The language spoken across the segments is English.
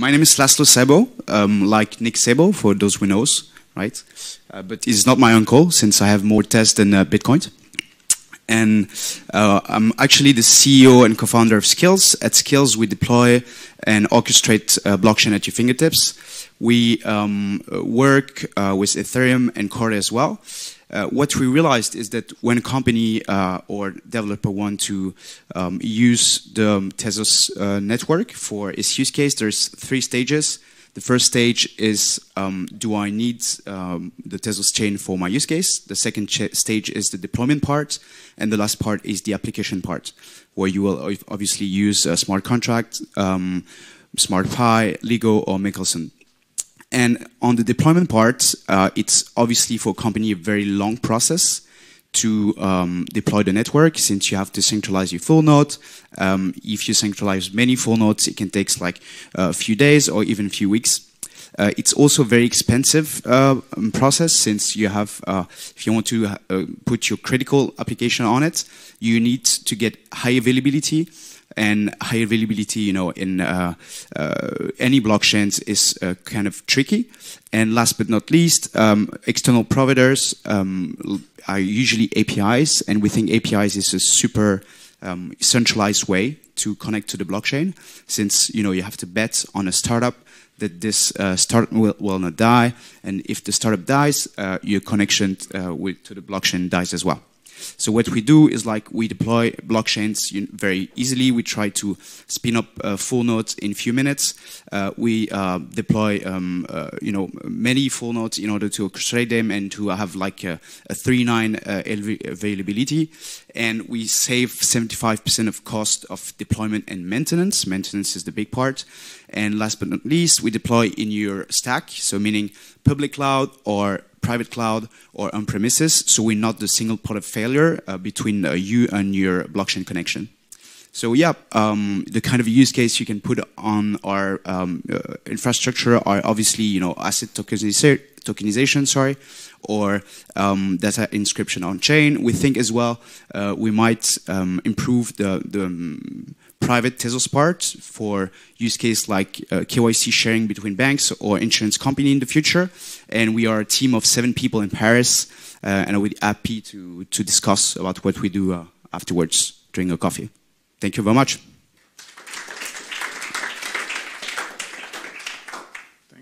My name is Laszlo Szabo, um, like Nick Szabo, for those who knows, right? Uh, but he's not my uncle, since I have more tests than uh, Bitcoin. And uh, I'm actually the CEO and co-founder of Skillz. At Skillz, we deploy and orchestrate uh, blockchain at your fingertips. We um, work uh, with Ethereum and Corda as well. Uh, what we realized is that when a company uh, or developer want to um, use the Tezos uh, network for its use case, there's three stages. The first stage is, um, do I need um, the Tezos chain for my use case? The second stage is the deployment part. And the last part is the application part, where you will obviously use a smart contract, um, smart Lego, or Michelson. And on the deployment part, uh, it's obviously for a company a very long process to um, deploy the network since you have to centralize your full node. Um, if you centralize many full nodes, it can take like a few days or even a few weeks. Uh, it's also a very expensive uh, um, process since you have, uh, if you want to uh, put your critical application on it, you need to get high availability and high availability, you know, in uh, uh, any blockchains is kind of tricky. And last but not least, um, external providers um, are usually APIs, and we think APIs is a super um, centralized way to connect to the blockchain, since you know you have to bet on a startup that this uh, startup will, will, not die, and if the startup dies, uh, your connection uh, with, to the blockchain dies as well. So what we do is like we deploy blockchains very easily. We try to spin up uh, full nodes in few minutes. Uh, we uh, deploy, um, uh, you know, many full nodes in order to orchestrate them and to have like a, a 3.9 uh, availability. And we save 75% of cost of deployment and maintenance. Maintenance is the big part. And last but not least, we deploy in your stack. So meaning public cloud or private cloud or on premises, so we're not the single point of failure uh, between uh, you and your blockchain connection. So yeah, um, the kind of use case you can put on our um, uh, infrastructure are obviously you know asset tokenization, tokenization sorry, or um, data inscription on chain. We think as well uh, we might um, improve the the um, private Tezos part for use case like uh, KYC sharing between banks or insurance company in the future. And we are a team of seven people in Paris, uh, and I'm happy to, to discuss about what we do uh, afterwards during a coffee. Thank you very much.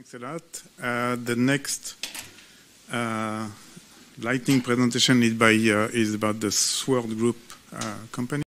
Thanks a lot. Uh, the next uh, lightning presentation is, by, uh, is about the Sword Group company.